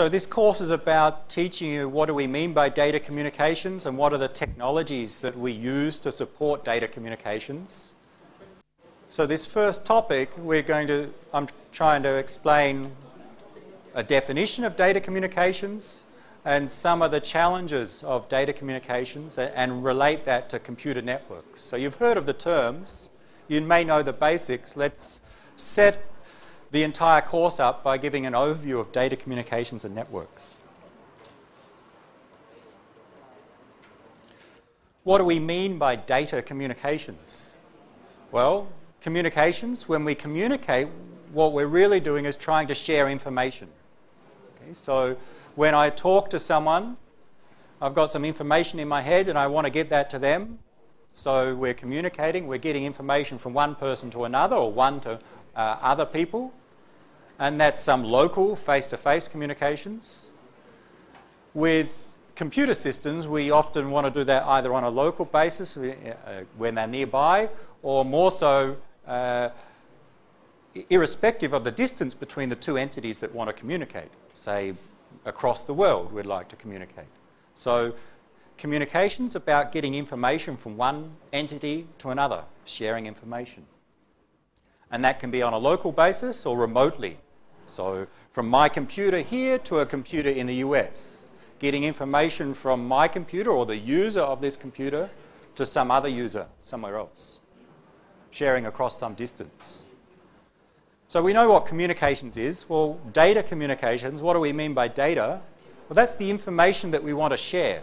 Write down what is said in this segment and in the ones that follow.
So this course is about teaching you what do we mean by data communications and what are the technologies that we use to support data communications. So this first topic, we're going to, I'm trying to explain a definition of data communications and some of the challenges of data communications and relate that to computer networks. So you've heard of the terms, you may know the basics. Let's set the entire course up by giving an overview of data communications and networks. What do we mean by data communications? Well, communications, when we communicate, what we're really doing is trying to share information. Okay, so when I talk to someone, I've got some information in my head and I want to get that to them. So we're communicating, we're getting information from one person to another or one to uh, other people. And that's some local face to face communications. With computer systems, we often want to do that either on a local basis uh, when they're nearby or more so uh, irrespective of the distance between the two entities that want to communicate. Say, across the world, we'd like to communicate. So, communication's about getting information from one entity to another, sharing information. And that can be on a local basis or remotely. So, from my computer here to a computer in the US, getting information from my computer or the user of this computer to some other user somewhere else, sharing across some distance. So we know what communications is. Well, data communications, what do we mean by data? Well, that's the information that we want to share.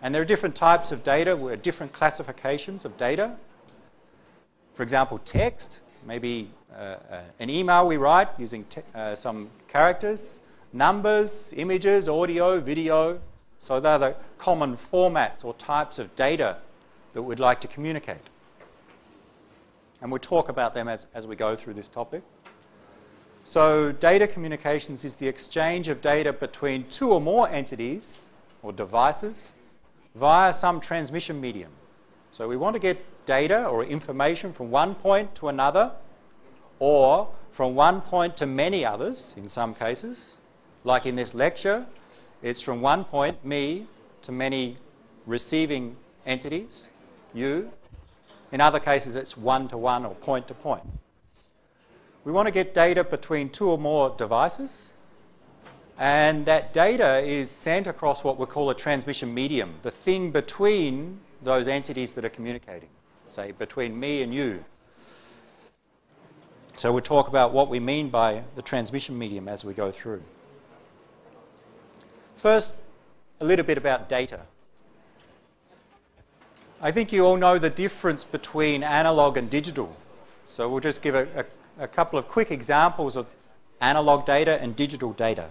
And there are different types of data, there are different classifications of data. For example, text, maybe an email we write using uh, some characters, numbers, images, audio, video. So they're the common formats or types of data that we'd like to communicate. And we'll talk about them as, as we go through this topic. So, data communications is the exchange of data between two or more entities or devices via some transmission medium. So, we want to get data or information from one point to another or from one point to many others in some cases. Like in this lecture, it's from one point, me, to many receiving entities, you, in other cases, it's one to one or point to point. We want to get data between two or more devices, and that data is sent across what we call a transmission medium, the thing between those entities that are communicating, say between me and you. So we'll talk about what we mean by the transmission medium as we go through. First, a little bit about data. I think you all know the difference between analog and digital. So we'll just give a, a, a couple of quick examples of analog data and digital data.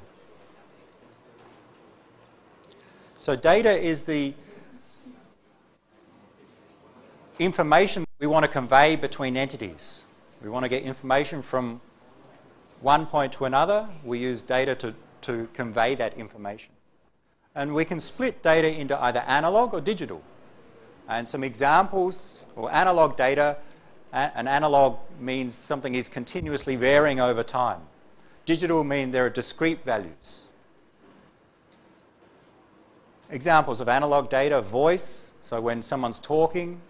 So data is the information we want to convey between entities. We want to get information from one point to another. We use data to, to convey that information. And we can split data into either analog or digital. And some examples, or analog data, an analog means something is continuously varying over time. Digital means there are discrete values. Examples of analog data, voice, so when someone's talking,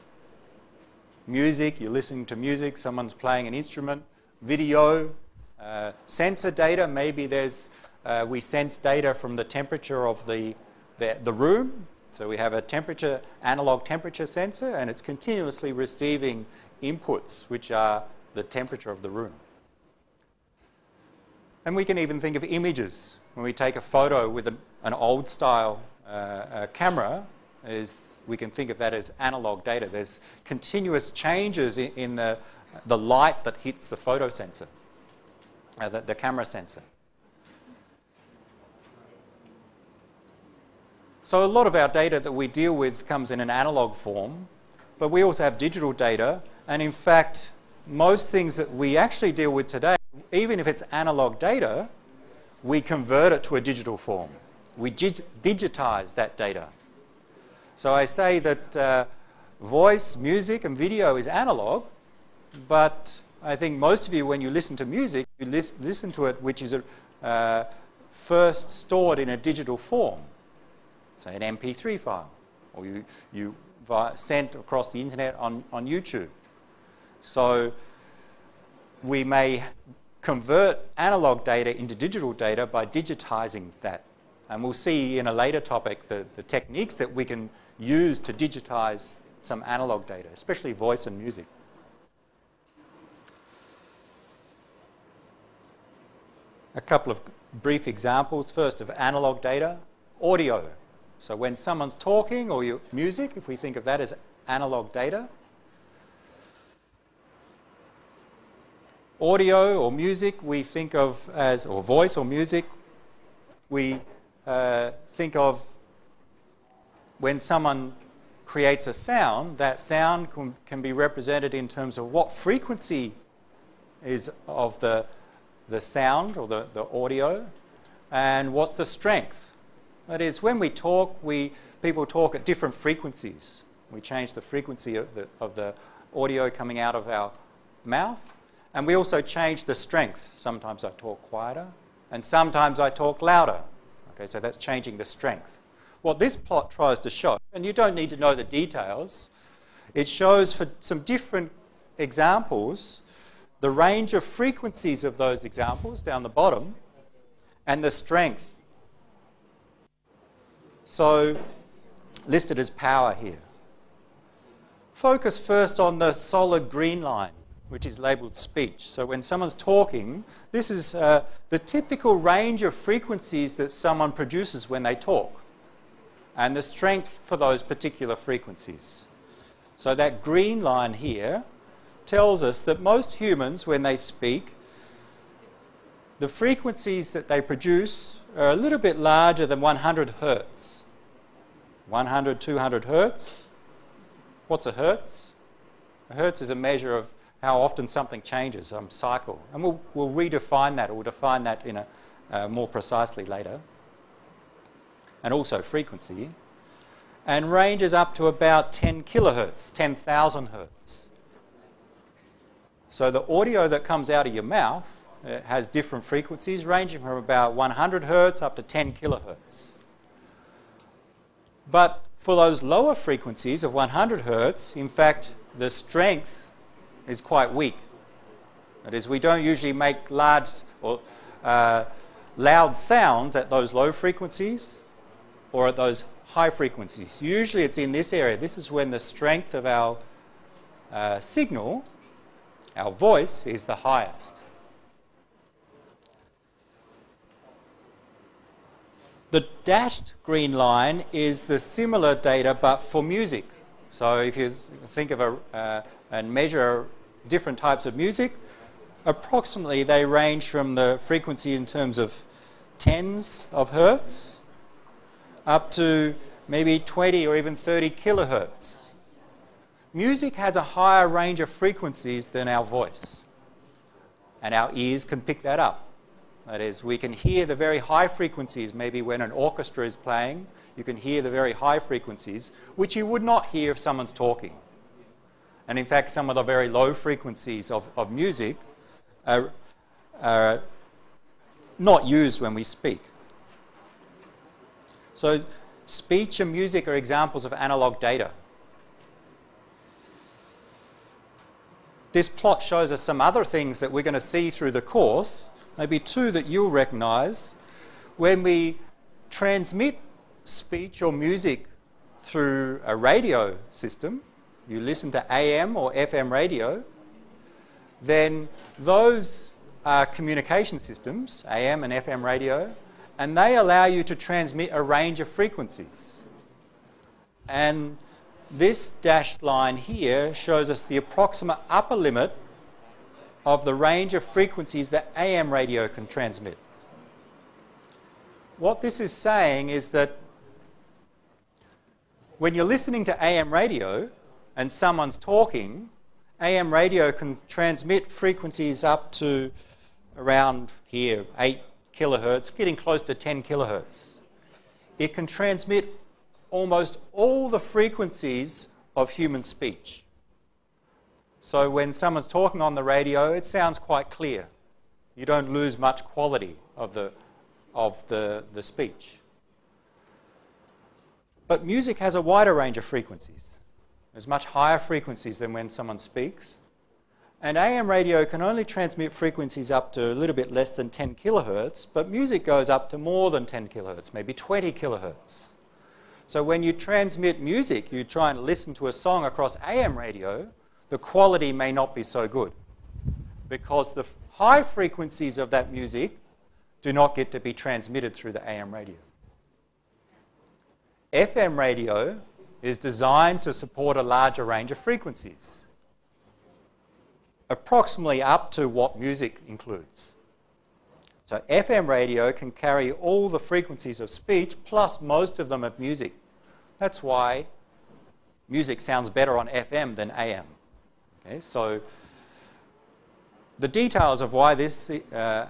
music, you're listening to music, someone's playing an instrument, video, uh, sensor data, maybe there's, uh, we sense data from the temperature of the, the, the room, so we have a temperature, analog temperature sensor, and it's continuously receiving inputs, which are the temperature of the room. And we can even think of images. When we take a photo with an, an old style uh, camera, is we can think of that as analog data. There's continuous changes in, in the, the light that hits the photo sensor, uh, the, the camera sensor. So a lot of our data that we deal with comes in an analog form, but we also have digital data. And in fact, most things that we actually deal with today, even if it's analog data, we convert it to a digital form. We digitize that data. So I say that uh, voice, music, and video is analog, but I think most of you, when you listen to music, you lis listen to it, which is a, uh, first stored in a digital form, say an MP3 file, or you, you sent across the internet on, on YouTube. So we may convert analog data into digital data by digitizing that. And we'll see in a later topic the, the techniques that we can use to digitize some analog data, especially voice and music. A couple of brief examples. First, of analog data, audio. So when someone's talking or your music, if we think of that as analog data, audio or music we think of as, or voice or music, we uh, think of when someone creates a sound, that sound can, can be represented in terms of what frequency is of the, the sound or the, the audio and what's the strength. That is, when we talk, we, people talk at different frequencies. We change the frequency of the, of the audio coming out of our mouth and we also change the strength. Sometimes I talk quieter, and sometimes I talk louder. Okay, so that's changing the strength. What this plot tries to show, and you don't need to know the details, it shows for some different examples the range of frequencies of those examples down the bottom and the strength. So, listed as power here. Focus first on the solid green line which is labeled speech. So when someone's talking, this is uh, the typical range of frequencies that someone produces when they talk, and the strength for those particular frequencies. So that green line here tells us that most humans, when they speak, the frequencies that they produce are a little bit larger than 100 hertz. 100, 200 hertz. What's a hertz? A hertz is a measure of how often something changes, um, cycle. And we'll, we'll redefine that, or we'll define that in a, uh, more precisely later. And also frequency. And ranges up to about 10 kilohertz, 10,000 hertz. So the audio that comes out of your mouth uh, has different frequencies, ranging from about 100 hertz up to 10 kilohertz. But for those lower frequencies of 100 hertz, in fact, the strength is quite weak. That is, we don't usually make large or uh, loud sounds at those low frequencies or at those high frequencies. Usually it's in this area. This is when the strength of our uh, signal, our voice, is the highest. The dashed green line is the similar data but for music. So if you think of a, uh, and measure different types of music. Approximately, they range from the frequency in terms of tens of hertz up to maybe 20 or even 30 kilohertz. Music has a higher range of frequencies than our voice, and our ears can pick that up. That is, we can hear the very high frequencies, maybe when an orchestra is playing, you can hear the very high frequencies, which you would not hear if someone's talking. And in fact, some of the very low frequencies of, of music are, are not used when we speak. So, speech and music are examples of analog data. This plot shows us some other things that we're going to see through the course, maybe two that you'll recognize. When we transmit speech or music through a radio system, you listen to AM or FM radio, then those are communication systems, AM and FM radio, and they allow you to transmit a range of frequencies. And this dashed line here shows us the approximate upper limit of the range of frequencies that AM radio can transmit. What this is saying is that when you're listening to AM radio, and someone's talking, AM radio can transmit frequencies up to around here, 8 kilohertz, getting close to 10 kilohertz. It can transmit almost all the frequencies of human speech. So when someone's talking on the radio, it sounds quite clear. You don't lose much quality of the, of the, the speech. But music has a wider range of frequencies. There's much higher frequencies than when someone speaks. And AM radio can only transmit frequencies up to a little bit less than 10 kilohertz, but music goes up to more than 10 kilohertz, maybe 20 kilohertz. So when you transmit music, you try and listen to a song across AM radio, the quality may not be so good because the high frequencies of that music do not get to be transmitted through the AM radio. FM radio is designed to support a larger range of frequencies, approximately up to what music includes. So FM radio can carry all the frequencies of speech plus most of them of music. That's why music sounds better on FM than AM. Okay, so the details of why this, uh,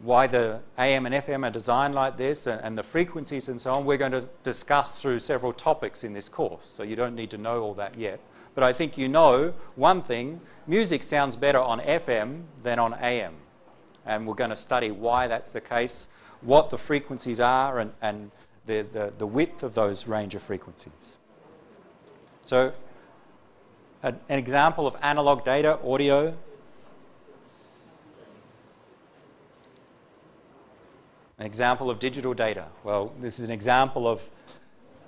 why the AM and FM are designed like this and, and the frequencies and so on, we're going to discuss through several topics in this course. So you don't need to know all that yet. But I think you know one thing, music sounds better on FM than on AM. And we're going to study why that's the case, what the frequencies are, and, and the, the, the width of those range of frequencies. So an example of analog data, audio, An example of digital data. Well, this is an example of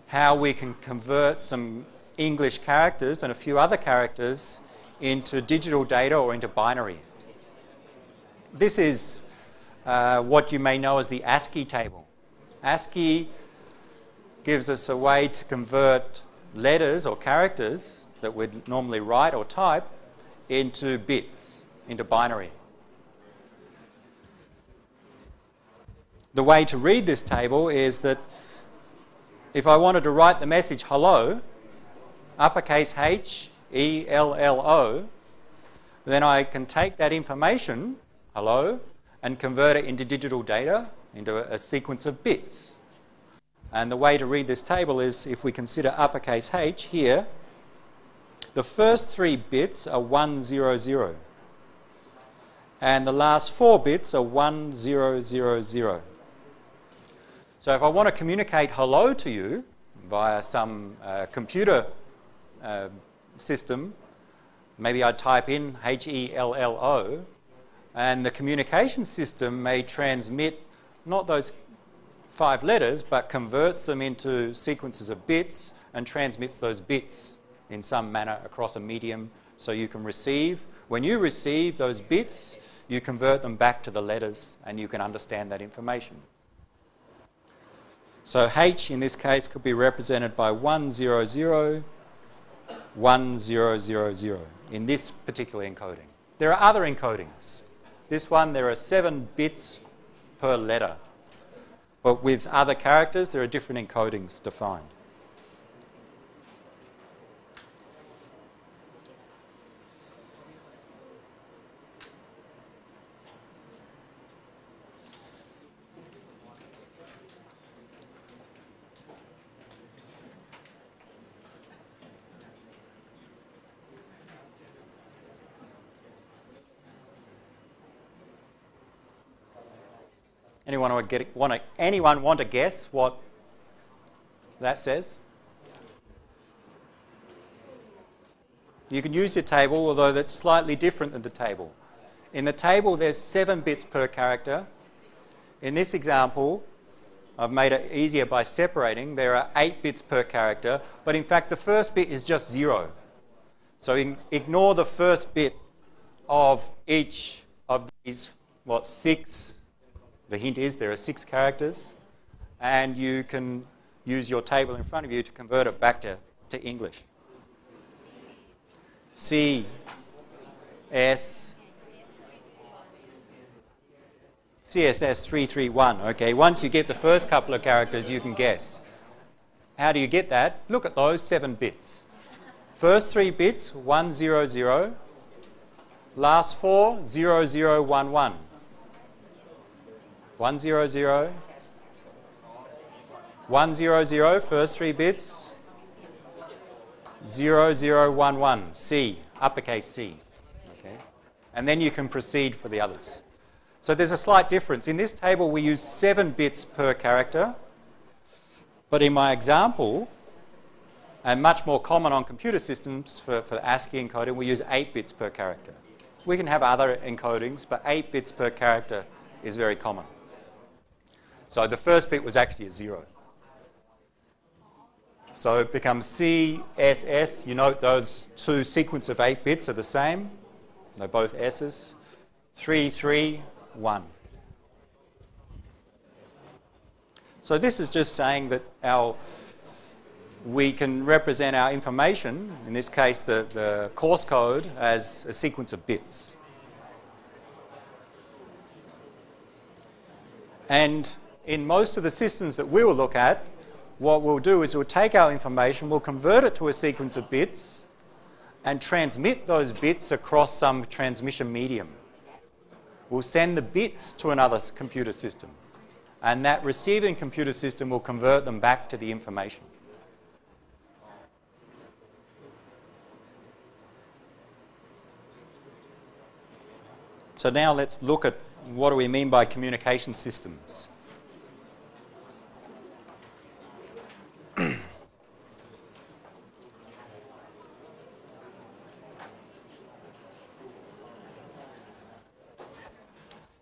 how we can convert some English characters and a few other characters into digital data or into binary. This is uh, what you may know as the ASCII table. ASCII gives us a way to convert letters or characters that we'd normally write or type into bits, into binary. the way to read this table is that if I wanted to write the message hello, uppercase H, E, L, L, O, then I can take that information, hello, and convert it into digital data, into a, sequence of bits. And the way to read this table is if we consider uppercase H here, the first three bits are 100, and the last four bits are 1000. So if I want to communicate hello to you via some uh, computer uh, system, maybe I'd type in H-E-L-L-O, and the communication system may transmit not those five letters, but converts them into sequences of bits and transmits those bits in some manner across a medium so you can receive. When you receive those bits, you convert them back to the letters and you can understand that information. So H in this case could be represented by 100, 1000 in this particular encoding. There are other encodings. This one, there are seven bits per letter. But with other characters, there are different encodings defined. Anyone want to, get, want to, anyone want to guess what that says? You can use your table, although that's slightly different than the table. In the table, there's seven bits per character. In this example, I've made it easier by separating. There are eight bits per character, but in fact, the first bit is just zero. So ignore the first bit of each of these, what, six the hint is there are six characters, and you can use your table in front of you to convert it back to, to English. C, S, CSS 331. Okay, once you get the first couple of characters, you can guess. How do you get that? Look at those seven bits. First three bits, 100. Last four, 0011. 100, 100, first three bits, 0011, C, uppercase C. Okay? And then you can proceed for the others. So there's a slight difference. In this table, we use 7 bits per character, but in my example, and much more common on computer systems for, for ASCII encoding, we use 8 bits per character. We can have other encodings, but 8 bits per character is very common. So the first bit was actually a 0. So it becomes CSS. You note those two sequence of 8 bits are the same. They're both S's. 3, 3, 1. So this is just saying that our we can represent our information, in this case the, the course code, as a sequence of bits. And in most of the systems that we will look at, what we'll do is we'll take our information, we'll convert it to a sequence of bits, and transmit those bits across some transmission medium. We'll send the bits to another computer system, and that receiving computer system will convert them back to the information. So now let's look at what do we mean by communication systems.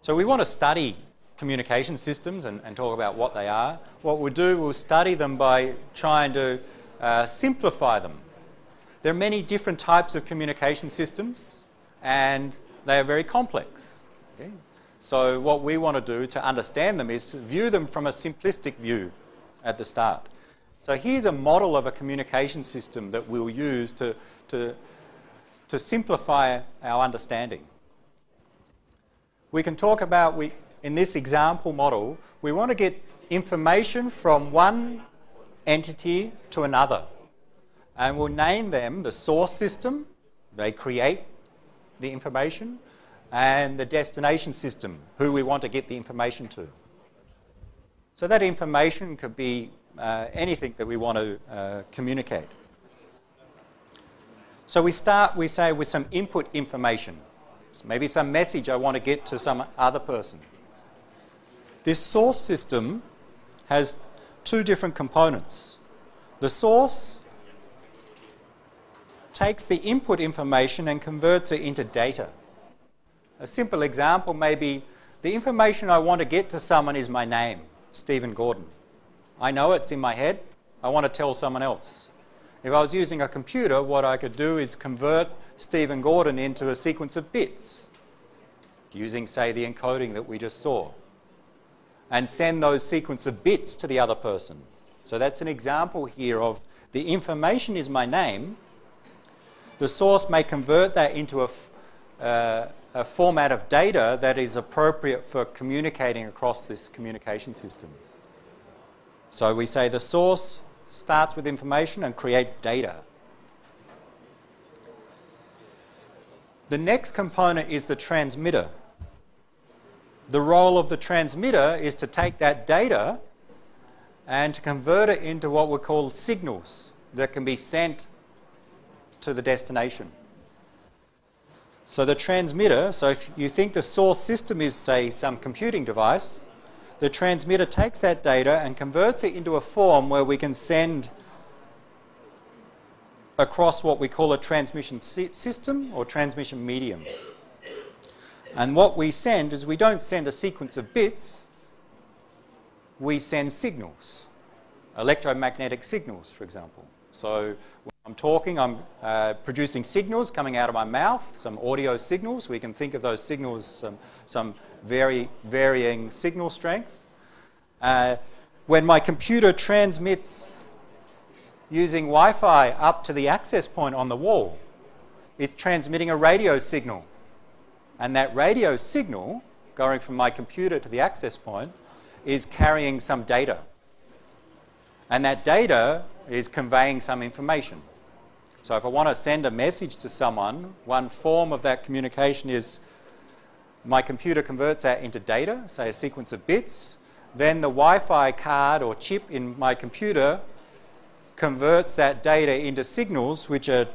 So we want to study communication systems and, and, talk about what they are. What we'll do, we'll study them by trying to uh, simplify them. There are many different types of communication systems, and they are very complex. Okay? So, what we want to do to understand them is to view them from a simplistic view at the start. So, here's a model of a communication system that we'll use to, to, to simplify our understanding. We can talk about, we, in this example model, we want to get information from one entity to another. And we'll name them the source system, they create the information, and the destination system, who we want to get the information to. So that information could be uh, anything that we want to uh, communicate. So we start, we say, with some input information. So maybe some message I want to get to some other person. This source system has two different components. The source takes the input information and converts it into data. A simple example may be the information I want to get to someone is my name, Steven Gordon. I know it's in my head, I want to tell someone else. If I was using a computer, what I could do is convert Steven Gordon into a sequence of bits using, say, the encoding that we just saw and send those sequence of bits to the other person. So that's an example here of the information is my name, the source may convert that into a, uh, a format of data that is appropriate for communicating across this communication system. So we say the source starts with information and creates data. The next component is the transmitter. The role of the transmitter is to take that data and to convert it into what we call signals that can be sent to the destination. So the transmitter, so if you think the source system is, say, some computing device, the transmitter takes that data and converts it into a form where we can send across what we call a transmission system or transmission medium. And what we send is we don't send a sequence of bits, we send signals, electromagnetic signals, for example. So when I'm talking, I'm uh, producing signals coming out of my mouth, some audio signals. We can think of those signals, some very varying signal strength. Uh, when my computer transmits using Wi Fi up to the access point on the wall, it's transmitting a radio signal. And that radio signal, going from my computer to the access point, is carrying some data. And that data is conveying some information. So if I want to send a message to someone, one form of that communication is my computer converts that into data, say a sequence of bits. Then the Wi Fi card or chip in my computer converts that data into signals which are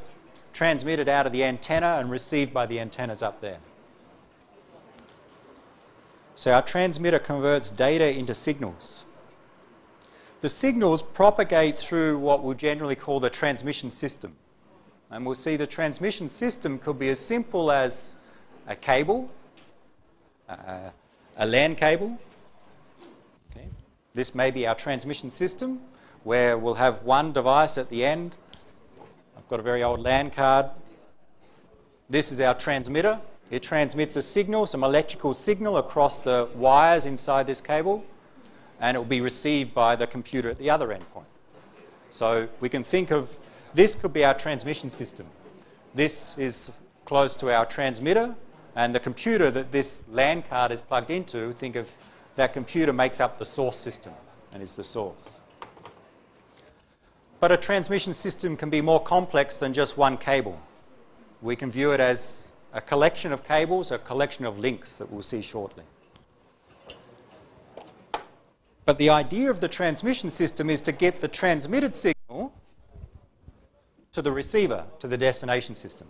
transmitted out of the antenna and received by the antennas up there. So our transmitter converts data into signals. The signals propagate through what we'll generally call the transmission system. And we'll see the transmission system could be as simple as a cable, uh, a LAN cable. Okay. This may be our transmission system where we'll have one device at the end. I've got a very old LAN card. This is our transmitter. It transmits a signal, some electrical signal across the wires inside this cable, and it will be received by the computer at the other endpoint. So we can think of this could be our transmission system. This is close to our transmitter, and the computer that this LAN card is plugged into, think of that computer makes up the source system and is the source. But a transmission system can be more complex than just one cable. We can view it as a collection of cables, a collection of links that we'll see shortly. But the idea of the transmission system is to get the transmitted signal to the receiver, to the destination system.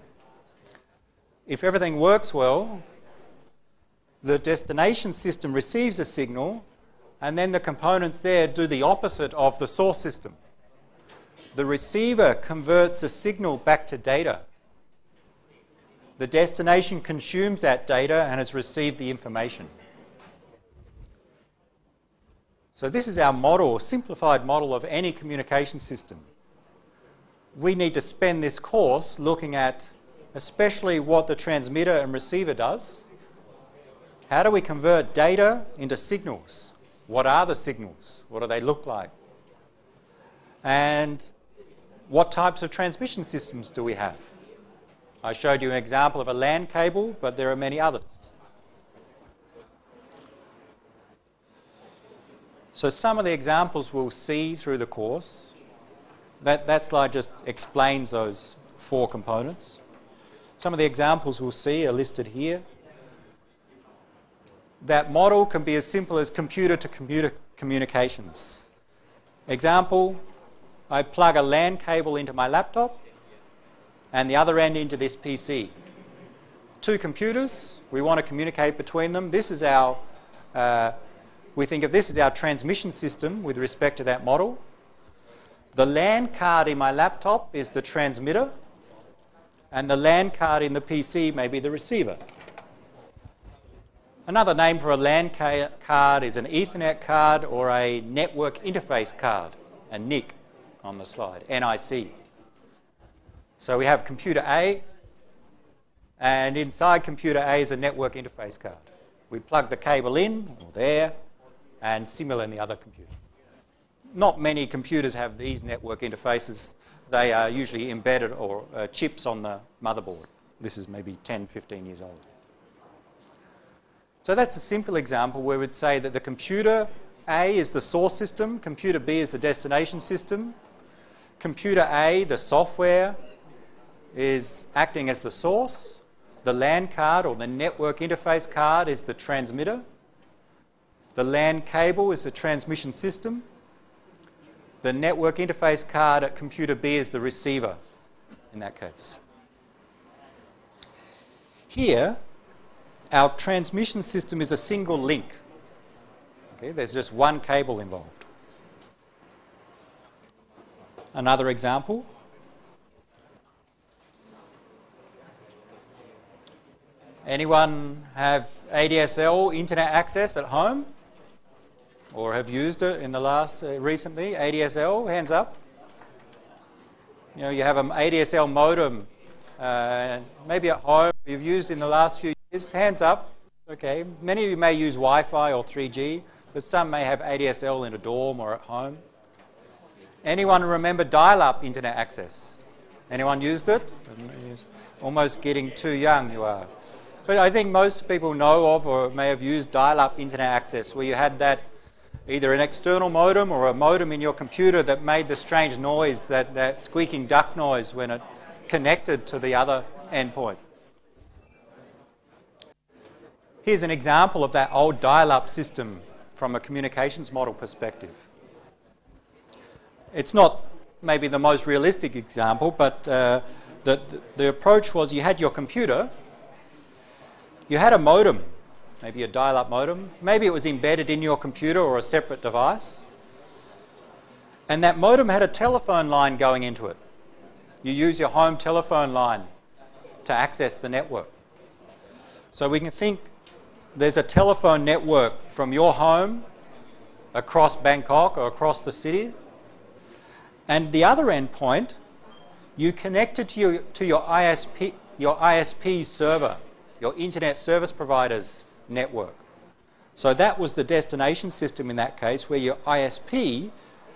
If everything works well, the destination system receives a signal, and then the components there do the opposite of the source system. The receiver converts the signal back to data the destination consumes that data and has received the information. So this is our model, simplified model of any communication system. We need to spend this course looking at especially what the transmitter and receiver does. How do we convert data into signals? What are the signals? What do they look like? And what types of transmission systems do we have? I showed you an example of a LAN cable, but there are many others. So some of the examples we'll see through the course, that, that slide just explains those four components. Some of the examples we'll see are listed here. That model can be as simple as computer to computer communications. Example, I plug a LAN cable into my laptop and the other end into this PC. Two computers, we want to communicate between them. This is our, uh, we think of this as our transmission system with respect to that model. The LAN card in my laptop is the transmitter, and the LAN card in the PC may be the receiver. Another name for a LAN ca card is an Ethernet card or a network interface card, a NIC on the slide, NIC. So we have computer A, and inside computer A is a network interface card. We plug the cable in, or there, and similar in the other computer. Not many computers have these network interfaces. They are usually embedded or uh, chips on the motherboard. This is maybe 10, 15 years old. So that's a simple example where we'd say that the computer A is the source system, computer B is the destination system. Computer A, the software, is acting as the source. The LAN card or the network interface card is the transmitter. The LAN cable is the transmission system. The network interface card at computer B is the receiver in that case. Here, our transmission system is a single link. Okay, there's just one cable involved. Another example Anyone have ADSL internet access at home? Or have used it in the last, uh, recently? ADSL, hands up. You know, you have an ADSL modem, uh, maybe at home, you've used in the last few years, hands up. Okay, many of you may use Wi-Fi or 3G, but some may have ADSL in a dorm or at home. Anyone remember dial-up internet access? Anyone used it? Almost getting too young you are. But I think most people know of or may have used dial-up internet access where you had that either an external modem or a modem in your computer that made the strange noise, that, that squeaking duck noise when it connected to the other endpoint. Here's an example of that old dial-up system from a communications model perspective. It's not maybe the most realistic example, but uh, the, the, the approach was you had your computer you had a modem maybe a dial up modem. Maybe it was embedded in your computer or a separate device. And that modem had a telephone line going into it. You use your home telephone line to access the network. So we can think there's a telephone network from your home across Bangkok or across the city. And the other endpoint, you connect it to your, to your ISP, your ISP server, your internet service provider's network. So that was the destination system in that case, where your ISP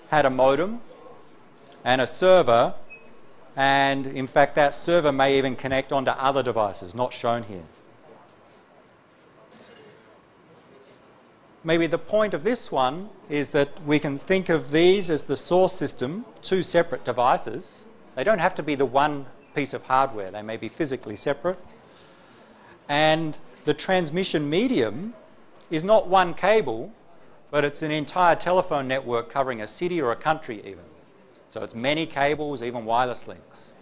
had a modem and a server, and in fact, that server may even connect onto other devices, not shown here. Maybe the point of this one is that we can think of these as the source system, two separate devices. They don't have to be the one piece of hardware, they may be physically separate. And the transmission medium is not one cable, but it's an entire telephone network covering a city or a country even. So it's many cables, even wireless links.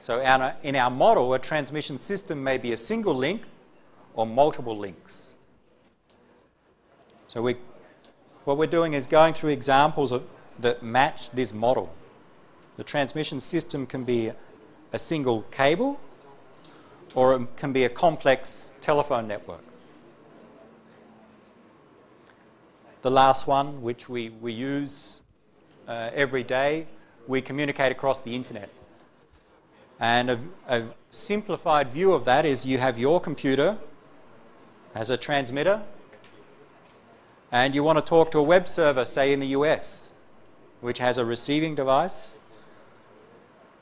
So in our model, a transmission system may be a single link or multiple links. So we, what we're doing is going through examples of, that match this model. The transmission system can be a single cable or it can be a complex telephone network. The last one, which we, we use uh, every day, we communicate across the internet. And a, a simplified view of that is you have your computer as a transmitter, and you want to talk to a web server, say in the US, which has a receiving device.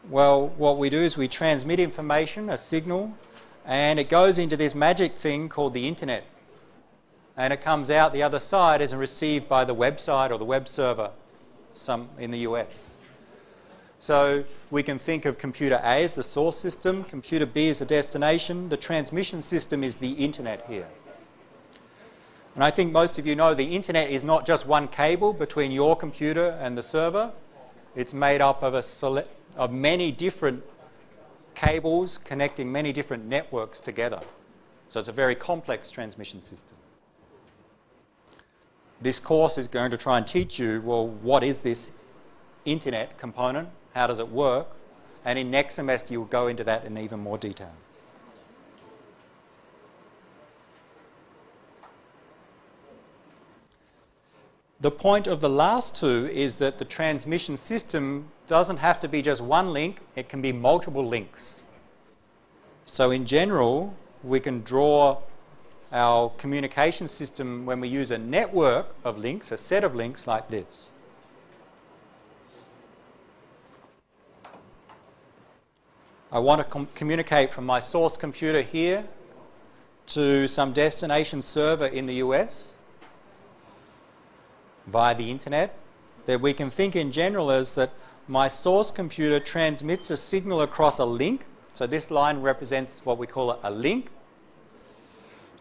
Well, what we do is we transmit information, a signal, and it goes into this magic thing called the internet and it comes out the other side as received by the website or the web server some in the US. So we can think of computer A as the source system, computer B as the destination, the transmission system is the internet here. And I think most of you know the internet is not just one cable between your computer and the server. It's made up of, a sele- of many different cables connecting many different networks together. So it's a very complex transmission system this course is going to try and teach you, well, what is this internet component? How does it work? And in next semester, you'll go into that in even more detail. The point of the last two is that the transmission system doesn't have to be just one link, it can be multiple links. So, in general, we can draw our communication system when we use a network of links, a set of links like this. I want to com communicate from my source computer here to some destination server in the US via the internet. That we can think in general as that my source computer transmits a signal across a link. So this line represents what we call a link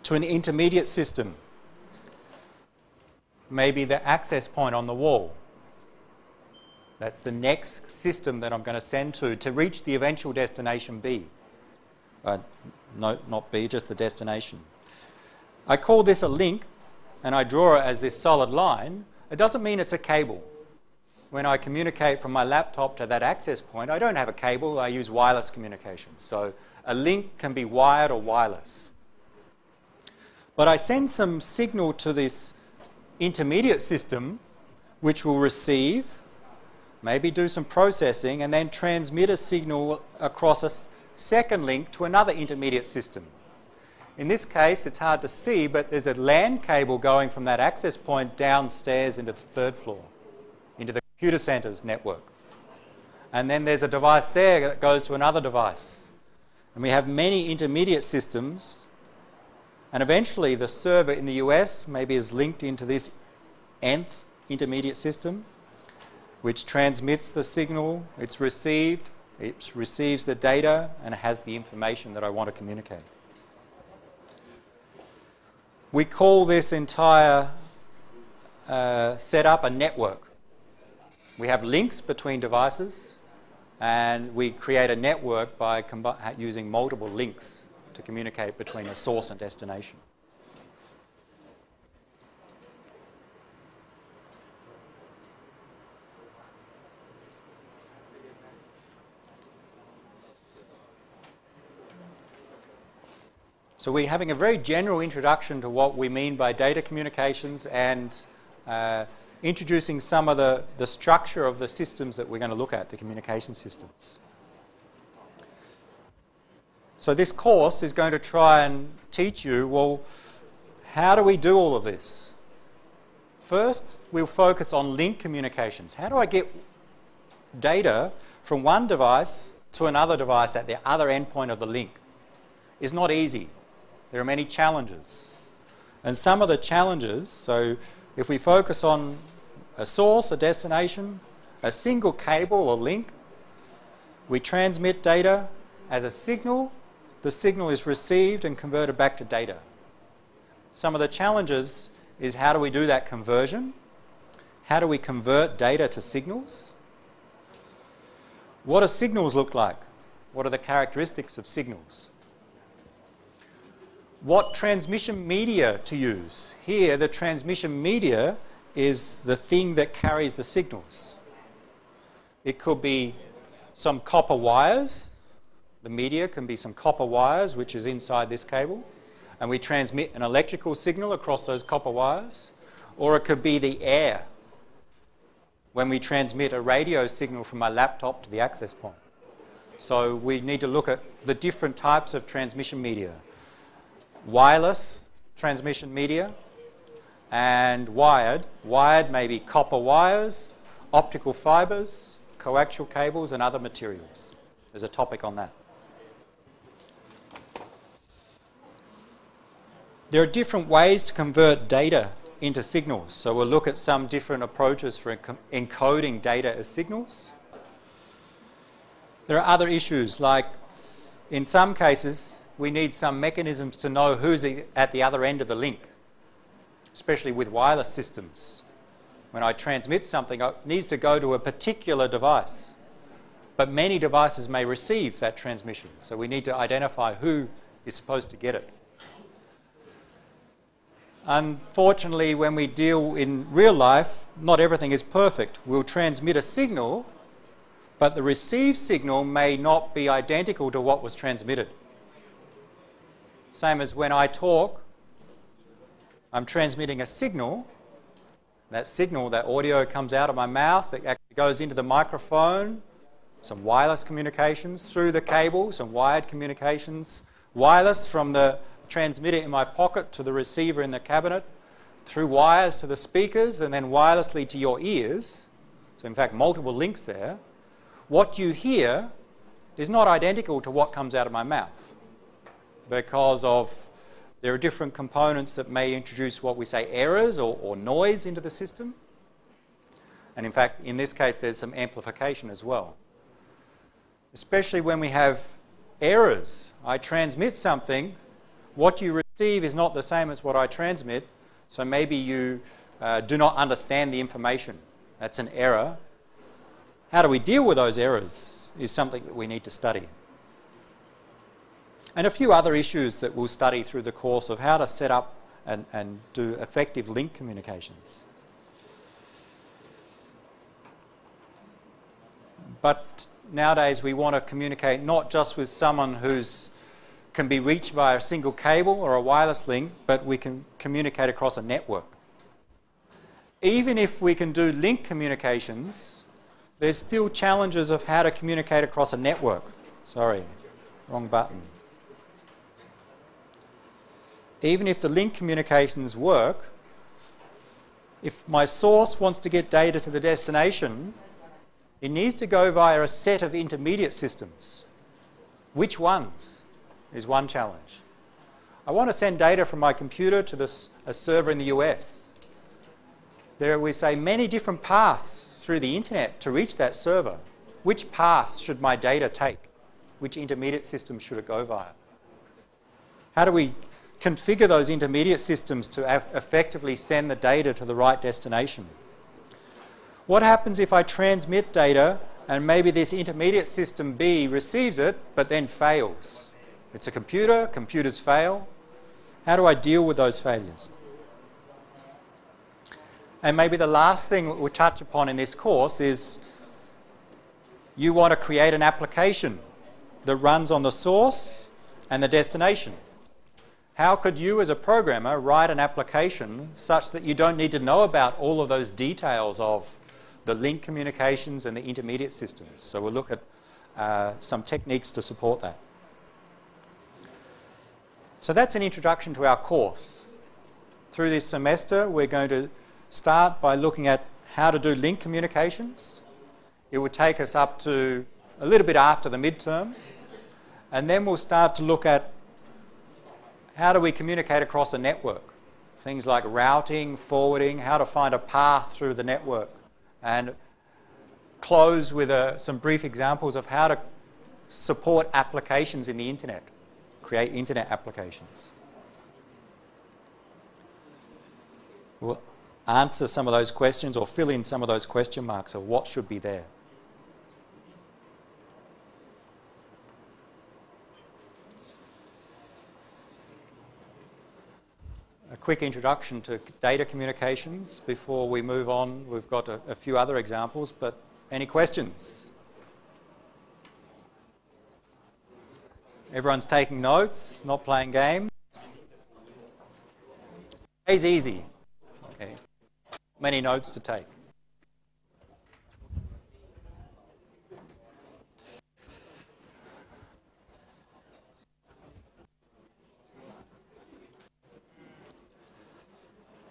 to an intermediate system. Maybe the access point on the wall. That's the next system that I'm going to send to to reach the eventual destination B. Uh, no, not B, just the destination. I call this a link and I draw it as this solid line. It doesn't mean it's a cable. When I communicate from my laptop to that access point, I don't have a cable, I use wireless communication. So a link can be wired or wireless. But I send some signal to this intermediate system, which will receive, maybe do some processing, and then transmit a signal across a second link to another intermediate system. In this case, it's hard to see, but there's a LAN cable going from that access point downstairs into the third floor, into computer center's network. And then there's a device there that goes to another device. And we have many intermediate systems and eventually, the server in the US maybe is linked into this nth intermediate system, which transmits the signal, it's received, it receives the data, and has the information that I want to communicate. We call this entire uh, setup a network. We have links between devices, and we create a network by using multiple links to communicate between a source and destination. So we're having a very general introduction to what we mean by data communications and uh, introducing some of the, the structure of the systems that we're going to look at, the communication systems. So this course is going to try and teach you, well, how do we do all of this? First, we'll focus on link communications. How do I get data from one device to another device at the other endpoint of the link? It's not easy. There are many challenges. And some of the challenges, so if we focus on a source, a destination, a single cable or link, we transmit data as a signal. The signal is received and converted back to data. Some of the challenges is how do we do that conversion? How do we convert data to signals? What do signals look like? What are the characteristics of signals? What transmission media to use. Here, the transmission media is the thing that carries the signals. It could be some copper wires. The media can be some copper wires, which is inside this cable, and we transmit an electrical signal across those copper wires. Or it could be the air, when we transmit a radio signal from my laptop to the access point. So we need to look at the different types of transmission media wireless transmission media and wired. Wired may be copper wires, optical fibers, coaxial cables, and other materials. There's a topic on that. There are different ways to convert data into signals. So we'll look at some different approaches for encoding data as signals. There are other issues like in some cases we need some mechanisms to know who's at the other end of the link, especially with wireless systems. When I transmit something, it needs to go to a particular device. But many devices may receive that transmission, so we need to identify who is supposed to get it. Unfortunately, when we deal in real life, not everything is perfect. We'll transmit a signal, but the received signal may not be identical to what was transmitted. Same as when I talk, I'm transmitting a signal. That signal, that audio comes out of my mouth, it actually goes into the microphone, some wireless communications through the cable, some wired communications, wireless from the transmitter in my pocket to the receiver in the cabinet, through wires to the speakers, and then wirelessly to your ears. So, in fact, multiple links there. What you hear is not identical to what comes out of my mouth because of there are different components that may introduce what we say errors or, or noise into the system. And in fact, in this case, there's some amplification as well. Especially when we have errors. I transmit something, what you receive is not the same as what I transmit, so maybe you uh, do not understand the information. That's an error. How do we deal with those errors is something that we need to study and a few other issues that we'll study through the course of how to set up and, and do effective link communications. But nowadays we want to communicate not just with someone who's can be reached via a single cable or a wireless link, but we can communicate across a network. Even if we can do link communications, there's still challenges of how to communicate across a network. Sorry, wrong button even if the link communications work, if my source wants to get data to the destination, it needs to go via a set of intermediate systems. Which ones is one challenge. I want to send data from my computer to this, a server in the US. There are, we say many different paths through the internet to reach that server. Which path should my data take? Which intermediate system should it go via? How do we configure those intermediate systems to effectively send the data to the right destination. What happens if I transmit data and maybe this intermediate system B receives it but then fails? It's a computer, computers fail. How do I deal with those failures? And maybe the last thing we'll touch upon in this course is you want to create an application that runs on the source and the destination. How could you, as a programmer, write an application such that you don't need to know about all of those details of the link communications and the intermediate systems? So we'll look at uh, some techniques to support that. So that's an introduction to our course. Through this semester, we're going to start by looking at how to do link communications. It will take us up to a little bit after the midterm. And then we'll start to look at how do we communicate across a network? Things like routing, forwarding, how to find a path through the network. And close with uh, some brief examples of how to support applications in the internet, create internet applications. We'll answer some of those questions or fill in some of those question marks of what should be there. Quick introduction to data communications before we move on. We've got a, a few other examples, but any questions? Everyone's taking notes, not playing games. It's easy. Okay. Many notes to take.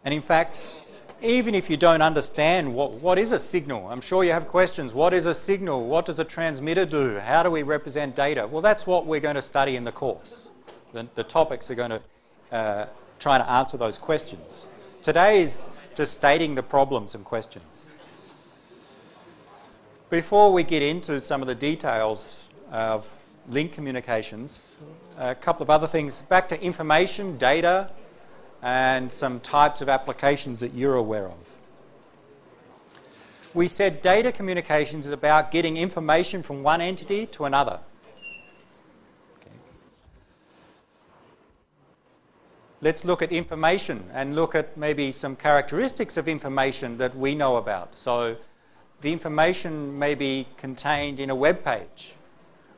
And in fact, even if you don't understand what, what is a signal, I'm sure you have questions. What is a signal? What does a transmitter do? How do we represent data? Well, that's what we're going to study in the course. The, the topics are going to uh, try to answer those questions. Today is just stating the problems and questions. Before we get into some of the details of link communications, a couple of other things. Back to information, data, and some types of applications that you're aware of. We said data communications is about getting information from one entity to another. Okay. Let's look at information and look at maybe some characteristics of information that we know about. So, the information may be contained in a web page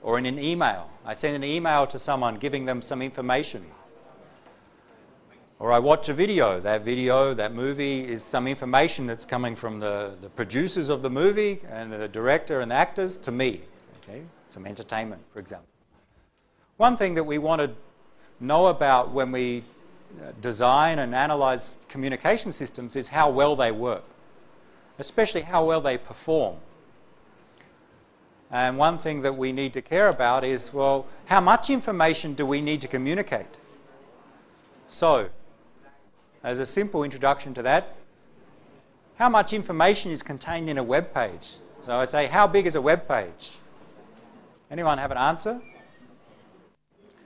or in an email. I send an email to someone giving them some information or I watch a video. That video, that movie is some information that's coming from the, the producers of the movie and the director and the actors to me. Okay? Some entertainment, for example. One thing that we want to know about when we uh, design and analyze communication systems is how well they work, especially how well they perform. And one thing that we need to care about is well, how much information do we need to communicate? So, as a simple introduction to that, how much information is contained in a web page? So I say, how big is a web page? Anyone have an answer?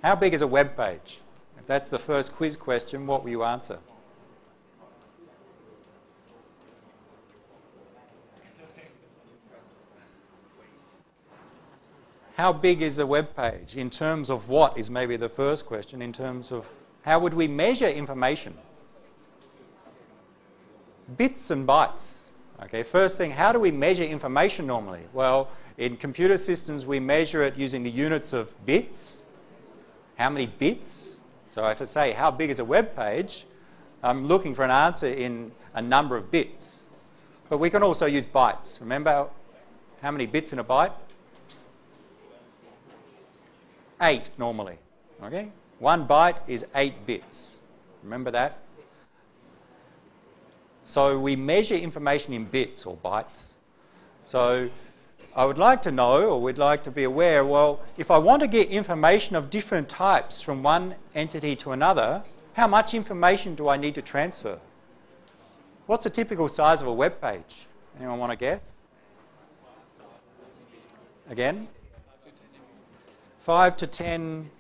How big is a web page? If that's the first quiz question, what will you answer? How big is the web page? In terms of what is maybe the first question, in terms of how would we measure information? Bits and bytes. Okay, first thing, how do we measure information normally? Well, in computer systems, we measure it using the units of bits. How many bits? So if I say, how big is a web page, I'm looking for an answer in a number of bits. But we can also use bytes. Remember how many bits in a byte? Eight normally. Okay? One byte is eight bits. Remember that? So we measure information in bits or bytes. So I would like to know, or we'd like to be aware, well, if I want to get information of different types from one entity to another, how much information do I need to transfer? What's a typical size of a web page? Anyone want to guess? Again? 5 to 10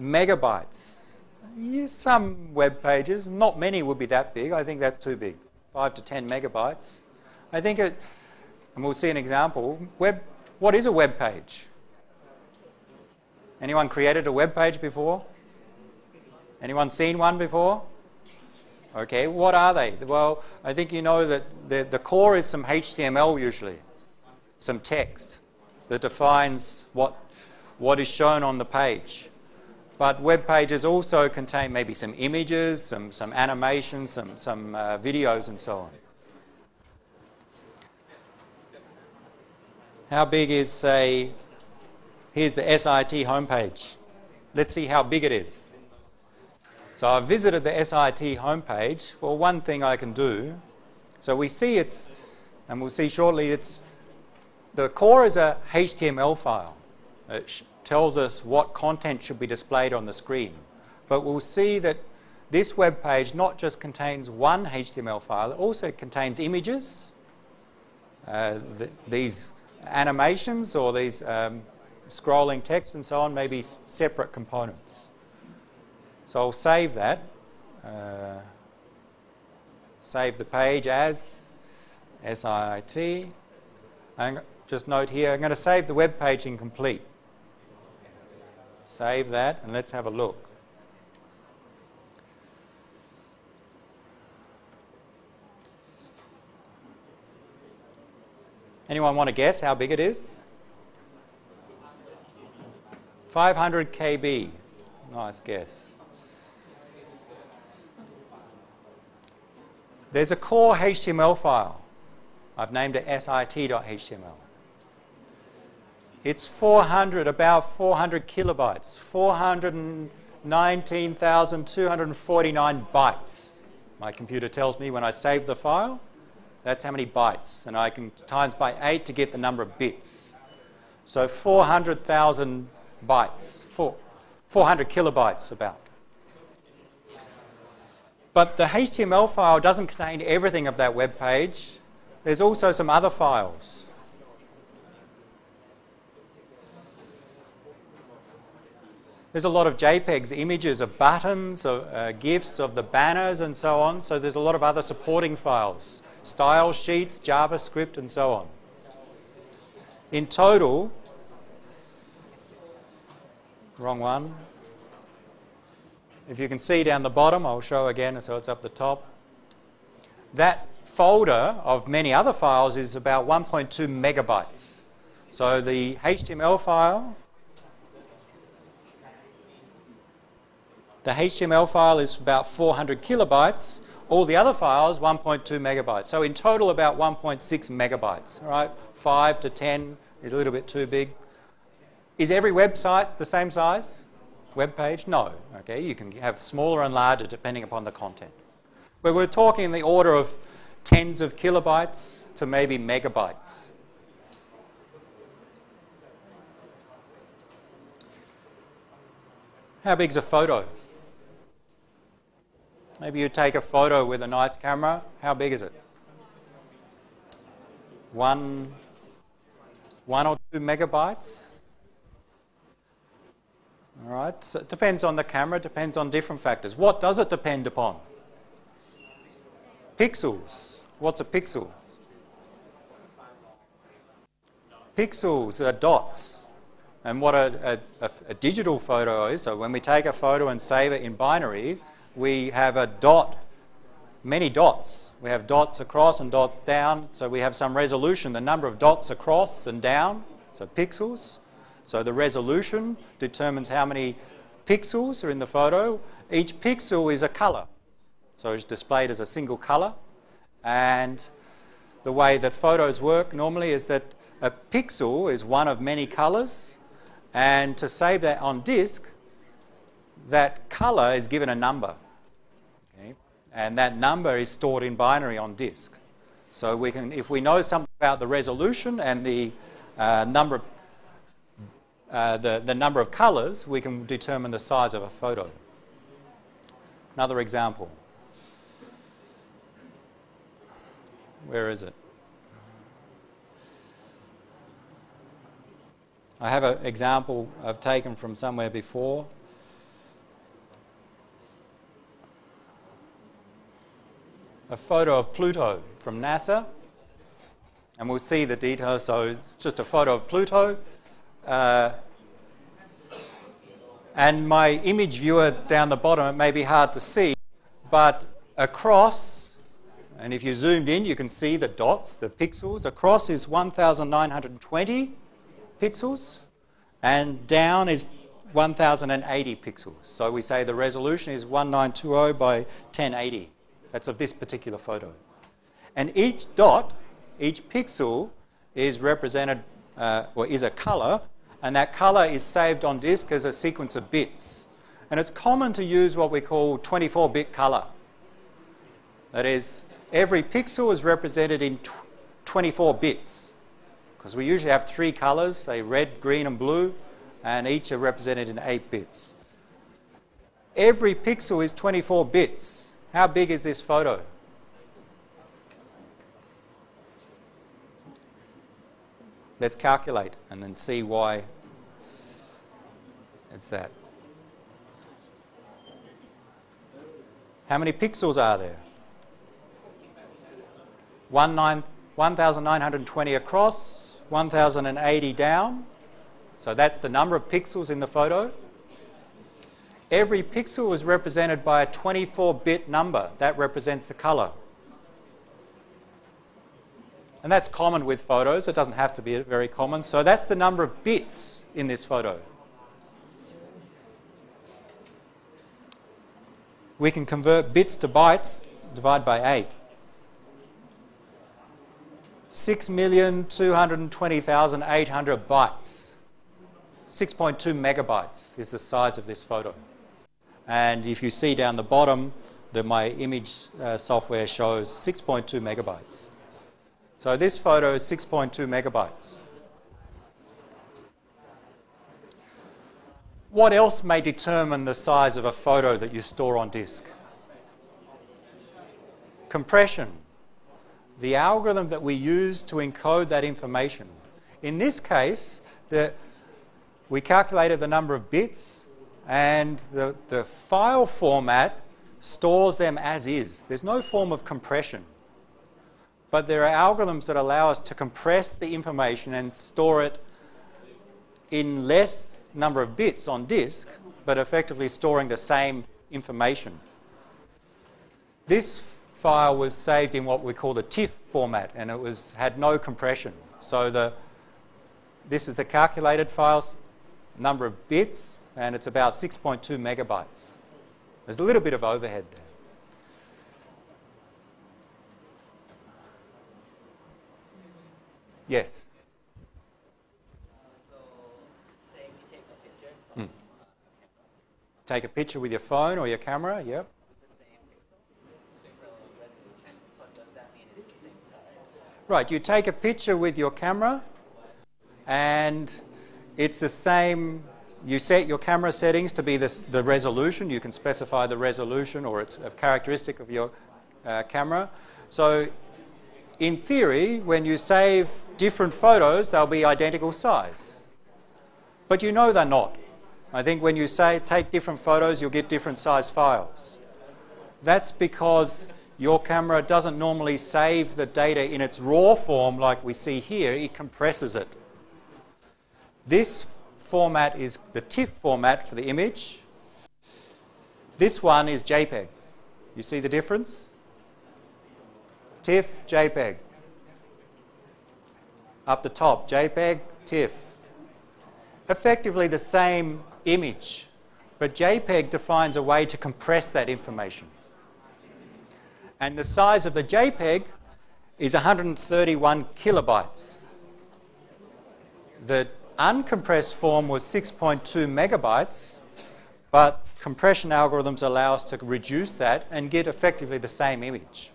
megabytes some web pages, not many would be that big. I think that's too big. 5 to 10 megabytes. I think it, and we'll see an example. Web, what is a web page? Anyone created a web page before? Anyone seen one before? Okay, what are they? Well, I think you know that the, the core is some HTML usually, some text that defines what, what is shown on the page. But web pages also contain maybe some images, some, some animations, some, some uh, videos, and so on. How big is, say, here's the SIT homepage. Let's see how big it is. So I've visited the SIT homepage. Well, one thing I can do, so we see it's, and we'll see shortly, it's, the core is a HTML file. It tells us what content should be displayed on the screen. But we'll see that this web page not just contains one HTML file, it also contains images, uh, th these animations or these um, scrolling text and so on may be separate components. So I'll save that. Uh, save the page as SIT. And just note here, I'm going to save the web page incomplete. Save that and let's have a look. Anyone want to guess how big it is? 500 KB. Nice guess. There's a core HTML file. I've named it sit.html. It's 400, about 400 kilobytes, 419,249 bytes. My computer tells me when I save the file. That's how many bytes. And I can times by 8 to get the number of bits. So 400,000 bytes, four, 400 kilobytes about. But the HTML file doesn't contain everything of that web page. There's also some other files. There's a lot of JPEGs, images of buttons, of, uh, GIFs of the banners and so on. So there's a lot of other supporting files style sheets, JavaScript, and so on. In total, wrong one. If you can see down the bottom, I'll show again so it's up the top. That folder of many other files is about 1.2 megabytes. So the HTML file, the HTML file is about 400 kilobytes, all the other files, 1.2 megabytes. So in total, about 1.6 megabytes. Right, 5 to 10 is a little bit too big. Is every website the same size? Web page? No. Okay, you can have smaller and larger depending upon the content. But we're talking in the order of tens of kilobytes to maybe megabytes. How big is a photo? Maybe you take a photo with a nice camera. How big is it? One, one or two megabytes? All right, so it depends on the camera, depends on different factors. What does it depend upon? Pixels. What's a pixel? Pixels are dots. And what a, a, a, digital photo is, so when we take a photo and save it in binary, we have a dot, many dots. We have dots across and dots down, so we have some resolution, the number of dots across and down, so pixels. So the resolution determines how many pixels are in the photo. Each pixel is a color, so it's displayed as a single color. And the way that photos work normally is that a pixel is one of many colors, and to save that on disk, that color is given a number. And that number is stored in binary on disk. So we can, if we know something about the resolution and the uh, number of uh, the, the number of colors, we can determine the size of a photo. Another example. Where is it? I have an example I've taken from somewhere before. A photo of Pluto from NASA, and we'll see the details. So just a photo of Pluto. Uh, and my image viewer down the bottom, it may be hard to see, but across, and if you zoomed in, you can see the dots, the pixels. Across is 1,920 pixels, and down is 1080 pixels. So we say the resolution is 1920 by 1080. That's of this particular photo. And each dot, each pixel, is represented uh, or is a color, and that color is saved on disk as a sequence of bits. And it's common to use what we call 24 bit color. That is, every pixel is represented in 24 bits because we usually have three colors, say red, green, and blue, and each are represented in 8 bits. Every pixel is 24 bits. How big is this photo? Let's calculate and then see why it's that. How many pixels are there? 1,920 across, 1,080 down. So that's the number of pixels in the photo. Every pixel is represented by a 24-bit number. That represents the color. And that's common with photos. It doesn't have to be very common. So that's the number of bits in this photo. We can convert bits to bytes, divide by 8. 6,220,800 bytes. 6.2 megabytes is the size of this photo. And if you see down the bottom, that my image uh, software shows 6.2 megabytes. So this photo is 6.2 megabytes. What else may determine the size of a photo that you store on disk? Compression, the algorithm that we use to encode that information. In this case, the, we calculated the number of bits and the, the file format stores them as is. There's no form of compression. But there are algorithms that allow us to compress the information and store it in less number of bits on disk, but effectively storing the same information. This file was saved in what we call the TIFF format, and it was had no compression. So the this is the calculated files number of bits, and it's about 6.2 megabytes. There's a little bit of overhead there. Yes. Hmm. Take a picture with your phone or your camera, yep. Right, you take a picture with your camera and it's the same, you set your camera settings to be this, the resolution, you can specify the resolution or it's a characteristic of your uh, camera. So in theory, when you save different photos, they'll be identical size. But you know they're not. I think when you say take different photos, you'll get different size files. That's because your camera doesn't normally save the data in its raw form like we see here, it compresses it. This format is the TIFF format for the image. This one is JPEG. You see the difference? TIFF, JPEG. Up the top, JPEG, TIFF. Effectively the same image, but JPEG defines a way to compress that information. And the size of the JPEG is 131 kilobytes. The uncompressed form was 6.2 megabytes, but compression algorithms allow us to reduce that and get effectively the same image.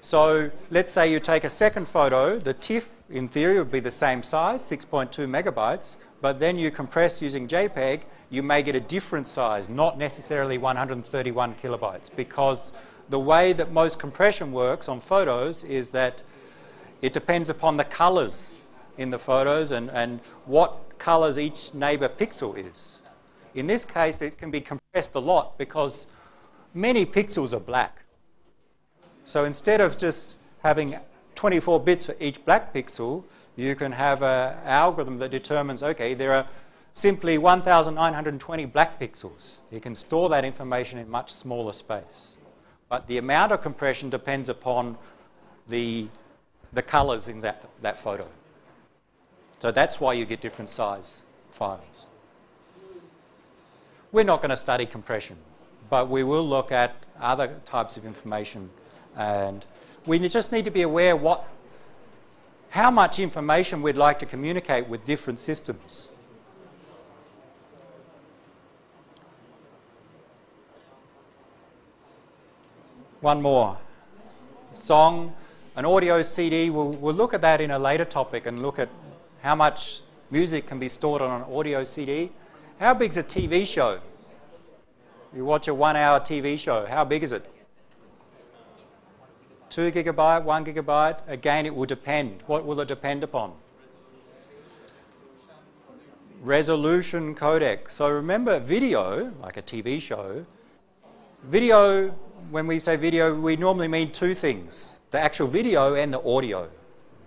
So let's say you take a second photo, the TIFF in theory would be the same size, 6.2 megabytes, but then you compress using JPEG, you may get a different size, not necessarily 131 kilobytes, because the way that most compression works on photos is that it depends upon the colors in the photos and, and what colors each neighbor pixel is. In this case, it can be compressed a lot because many pixels are black. So instead of just having 24 bits for each black pixel, you can have an algorithm that determines, okay, there are simply 1,920 black pixels. You can store that information in much smaller space. But the amount of compression depends upon the, the colors in that, that photo. So that's why you get different size files. We're not going to study compression, but we will look at other types of information and we just need to be aware what, how much information we'd like to communicate with different systems. One more. Song, an audio CD, we'll, we'll look at that in a later topic and look at how much music can be stored on an audio CD. How big is a TV show? You watch a one hour TV show, how big is it? Two gigabyte, one gigabyte? Again, it will depend. What will it depend upon? Resolution codec. So remember, video, like a TV show, video, when we say video, we normally mean two things the actual video and the audio.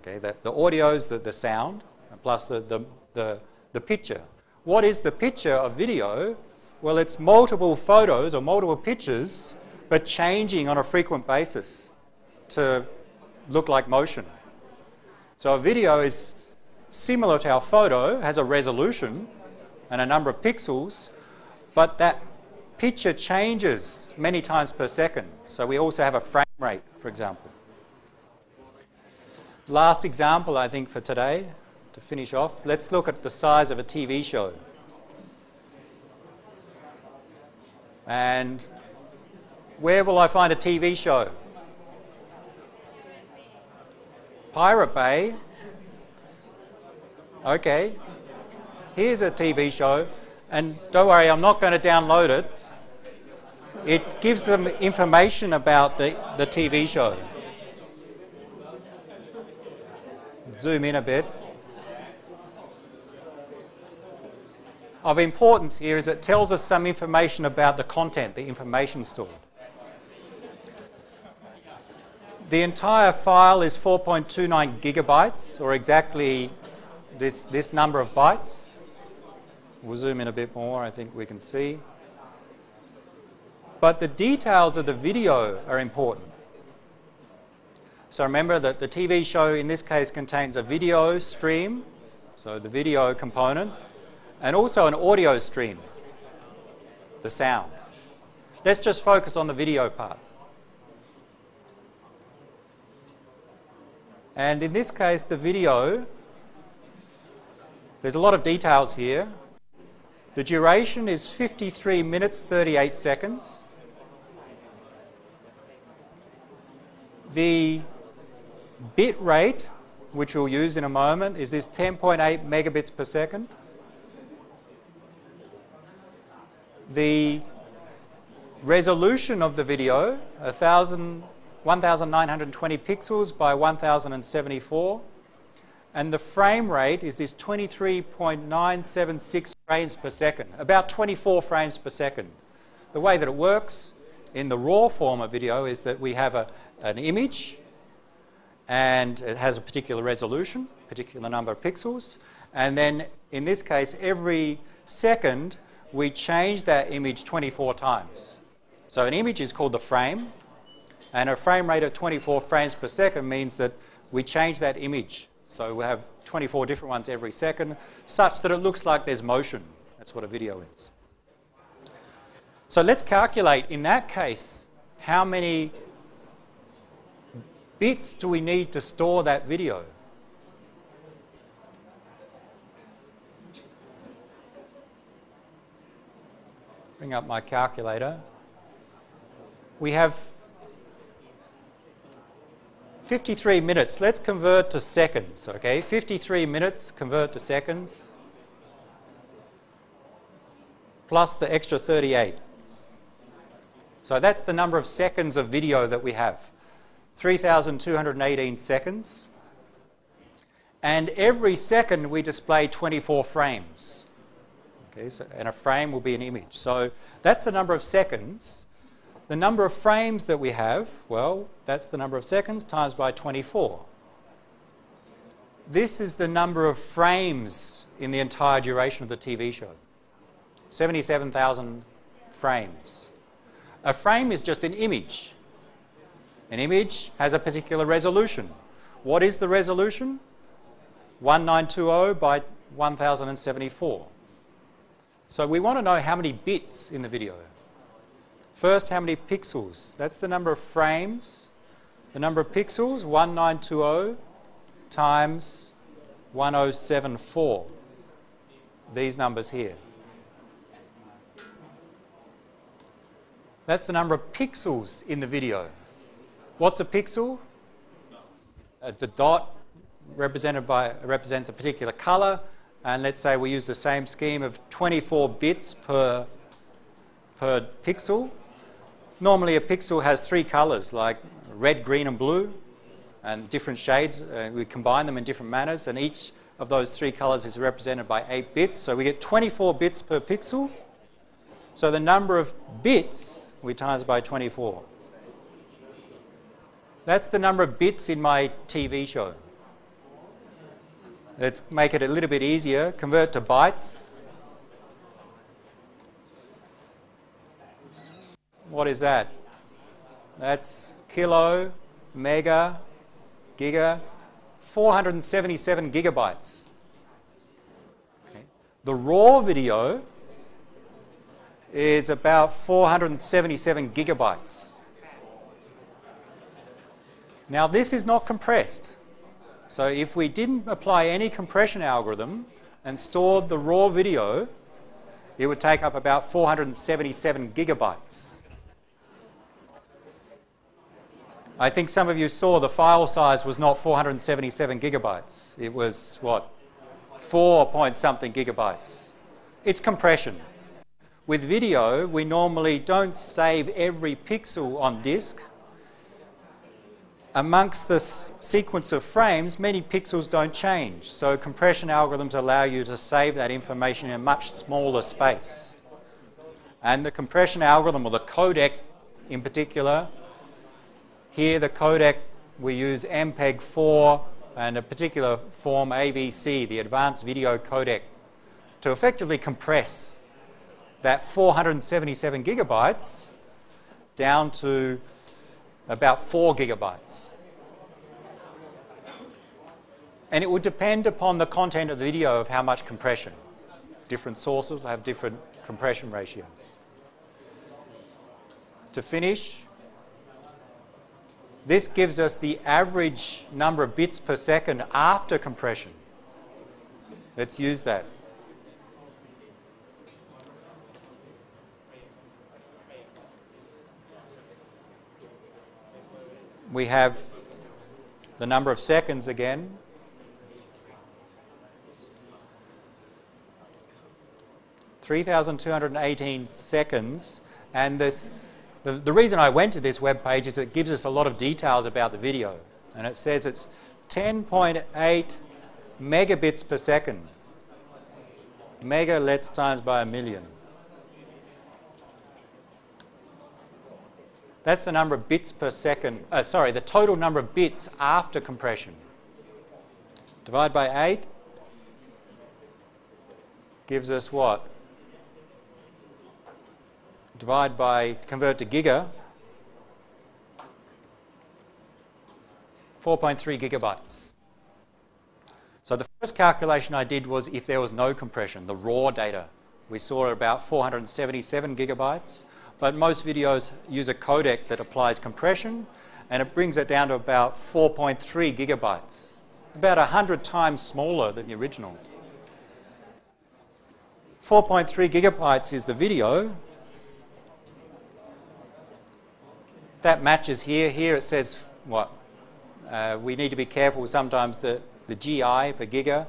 Okay, the, the audio is the, the sound, plus the, the, the, the picture. What is the picture of video? Well, it's multiple photos or multiple pictures, but changing on a frequent basis to look like motion. So a video is similar to our photo, has a resolution and a number of pixels, but that picture changes many times per second. So we also have a frame rate, for example. Last example, I think, for today, to finish off, let's look at the size of a TV show. And where will I find a TV show? Pirate Bay. Okay. Here's a TV show, and don't worry, I'm not going to download it. It gives them information about the, the TV show. Zoom in a bit. Of importance here is it tells us some information about the content, the information stored. The entire file is 4.29 gigabytes, or exactly this, this number of bytes. We'll zoom in a bit more, I think we can see. But the details of the video are important. So remember that the TV show in this case contains a video stream, so the video component, and also an audio stream, the sound. Let's just focus on the video part. And in this case, the video, there's a lot of details here. The duration is 53 minutes 38 seconds. The bit rate, which we'll use in a moment, is this 10.8 megabits per second. The resolution of the video, 1,000 1920 pixels by 1074 and the frame rate is this 23.976 frames per second, about 24 frames per second. The way that it works in the raw form of video is that we have a, an image and it has a particular resolution, particular number of pixels, and then in this case every second we change that image 24 times. So an image is called the frame and a frame rate of 24 frames per second means that we change that image. So we have 24 different ones every second, such that it looks like there's motion. That's what a video is. So let's calculate, in that case, how many bits do we need to store that video? Bring up my calculator. We have 53 minutes, let's convert to seconds, okay? 53 minutes, convert to seconds, plus the extra 38. So that's the number of seconds of video that we have 3,218 seconds. And every second we display 24 frames. Okay, so, and a frame will be an image. So that's the number of seconds. The number of frames that we have, well, that's the number of seconds times by 24. This is the number of frames in the entire duration of the TV show 77,000 frames. A frame is just an image. An image has a particular resolution. What is the resolution? 1920 by 1074. So we want to know how many bits in the video. First, how many pixels? That's the number of frames. The number of pixels, 1920 times 1074. These numbers here. That's the number of pixels in the video. What's a pixel? It's a dot represented by represents a particular color, and let's say we use the same scheme of 24 bits per per pixel. Normally, a pixel has three colors, like red, green, and blue, and different shades. Uh, we combine them in different manners, and each of those three colors is represented by 8 bits. So we get 24 bits per pixel. So the number of bits we times by 24. That's the number of bits in my TV show. Let's make it a little bit easier. Convert to bytes. What is that? That's kilo, mega, giga, 477 gigabytes. Okay. The raw video is about 477 gigabytes. Now, this is not compressed. So, if we didn't apply any compression algorithm and stored the raw video, it would take up about 477 gigabytes. I think some of you saw the file size was not 477 gigabytes. It was what? 4 point something gigabytes. It's compression. With video, we normally don't save every pixel on disk. Amongst the sequence of frames, many pixels don't change, so compression algorithms allow you to save that information in a much smaller space. And the compression algorithm, or the codec in particular, here the codec, we use MPEG-4 and a particular form AVC, the Advanced Video Codec, to effectively compress that 477 gigabytes down to about 4 gigabytes. And it would depend upon the content of the video of how much compression. Different sources have different compression ratios. To finish, this gives us the average number of bits per second after compression. Let's use that. We have the number of seconds again. Three thousand two hundred and eighteen seconds, and this the, the reason I went to this web page is it gives us a lot of details about the video. And it says it's 10.8 megabits per second. Mega let's times by a million. That's the number of bits per second, uh, sorry, the total number of bits after compression. Divide by 8 gives us what? divide by, convert to giga, 4.3 gigabytes. So the first calculation I did was if there was no compression, the raw data. We saw about 477 gigabytes, but most videos use a codec that applies compression and it brings it down to about 4.3 gigabytes, about 100 times smaller than the original. 4.3 gigabytes is the video, that matches here. Here it says what? Uh, we need to be careful sometimes the, the GI for giga,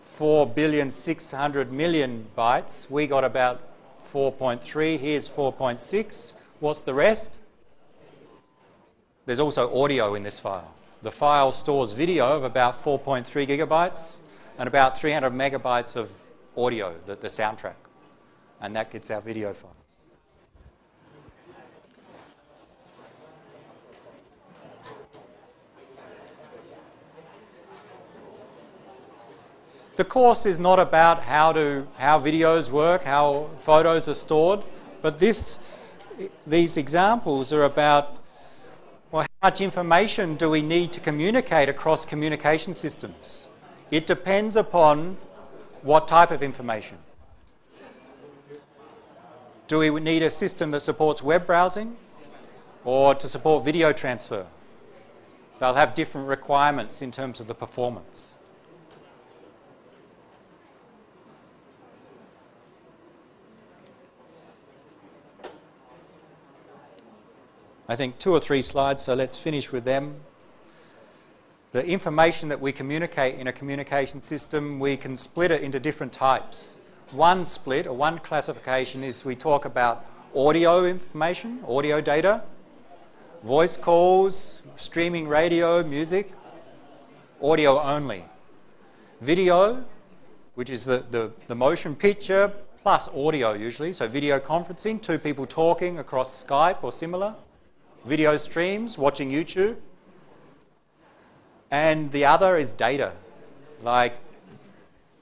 4 billion 600 million bytes. We got about 4.3. Here's 4.6. What's the rest? There's also audio in this file. The file stores video of about 4.3 gigabytes and about 300 megabytes of audio, the, the soundtrack. And that gets our video file. The course is not about how, to, how videos work, how photos are stored, but this, these examples are about well, how much information do we need to communicate across communication systems? It depends upon what type of information. Do we need a system that supports web browsing or to support video transfer? They'll have different requirements in terms of the performance. I think two or three slides, so let's finish with them. The information that we communicate in a communication system, we can split it into different types. One split, or one classification, is we talk about audio information, audio data, voice calls, streaming radio, music, audio only. Video, which is the, the, the, motion picture plus audio usually, so video conferencing, two people talking across Skype or similar video streams, watching YouTube. And the other is data, like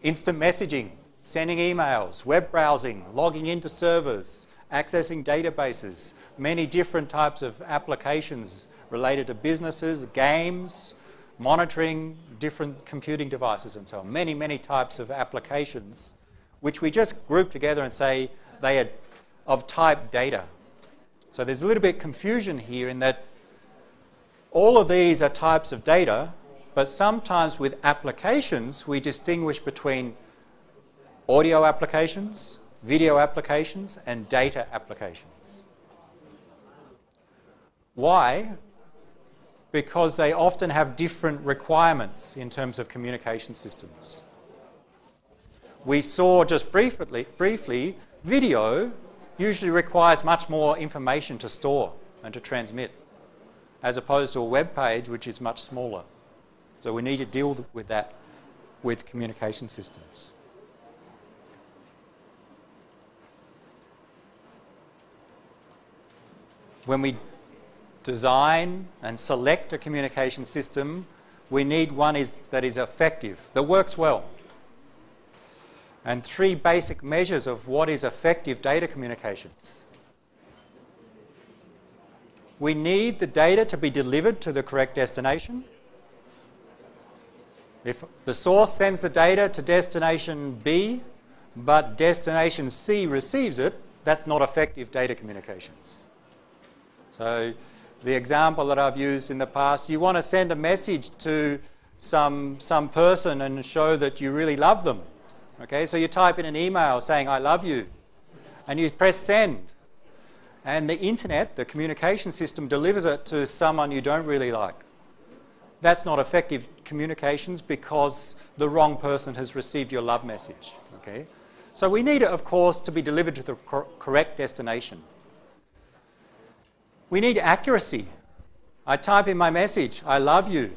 instant messaging, sending emails, web browsing, logging into servers, accessing databases, many different types of applications related to businesses, games, monitoring different computing devices and so on. Many, many types of applications, which we just group together and say they are of type data. So there's a little bit of confusion here in that all of these are types of data, but sometimes with applications we distinguish between audio applications, video applications, and data applications. Why? Because they often have different requirements in terms of communication systems. We saw just briefly, briefly video usually requires much more information to store and to transmit, as opposed to a web page which is much smaller. So we need to deal with that with communication systems. When we design and select a communication system, we need one is, that is effective, that works well and three basic measures of what is effective data communications. We need the data to be delivered to the correct destination. If the source sends the data to destination B, but destination C receives it, that's not effective data communications. So, the example that I've used in the past, you want to send a message to some, some person and show that you really love them. Okay, so you type in an email saying, I love you, and you press send. And the internet, the communication system, delivers it to someone you don't really like. That's not effective communications because the wrong person has received your love message. Okay? So we need it, of course, to be delivered to the cor correct destination. We need accuracy. I type in my message, I love you,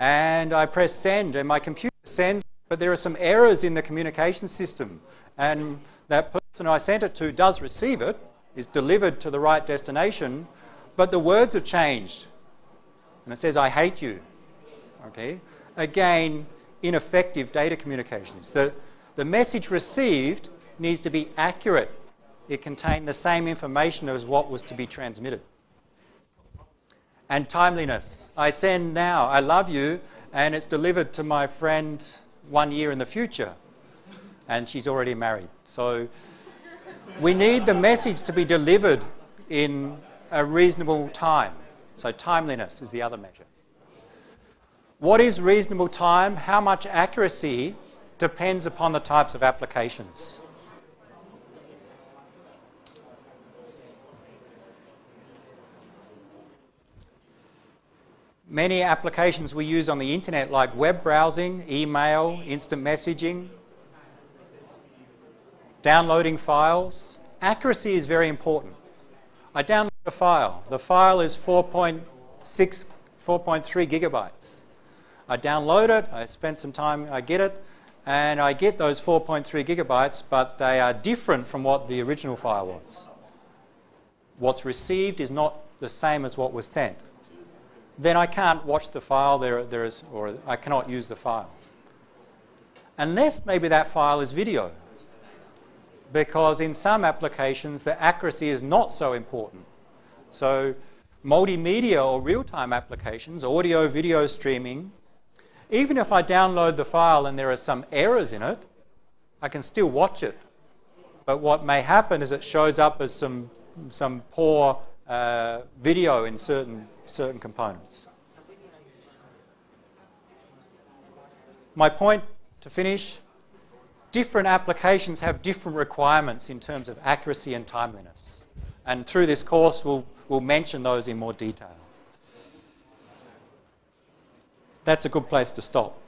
and I press send, and my computer sends but there are some errors in the communication system, and that person I sent it to does receive it, is delivered to the right destination, but the words have changed. And it says, I hate you. Okay? Again, ineffective data communications. The, the message received needs to be accurate. It contained the same information as what was to be transmitted. And timeliness. I send now, I love you, and it's delivered to my friend one year in the future, and she's already married. So we need the message to be delivered in a reasonable time. So timeliness is the other measure. What is reasonable time? How much accuracy depends upon the types of applications. Many applications we use on the internet, like web browsing, email, instant messaging, downloading files, accuracy is very important. I download a file. The file is 4.6, 4.3 gigabytes. I download it, I spend some time, I get it, and I get those 4.3 gigabytes, but they are different from what the original file was. What's received is not the same as what was sent then I can't watch the file there, there is, or I cannot use the file. Unless maybe that file is video. Because in some applications, the accuracy is not so important. So multimedia or real-time applications, audio, video streaming, even if I download the file and there are some errors in it, I can still watch it. But what may happen is it shows up as some, some poor uh, video in certain, certain components. My point to finish different applications have different requirements in terms of accuracy and timeliness. And through this course, we'll, we'll mention those in more detail. That's a good place to stop.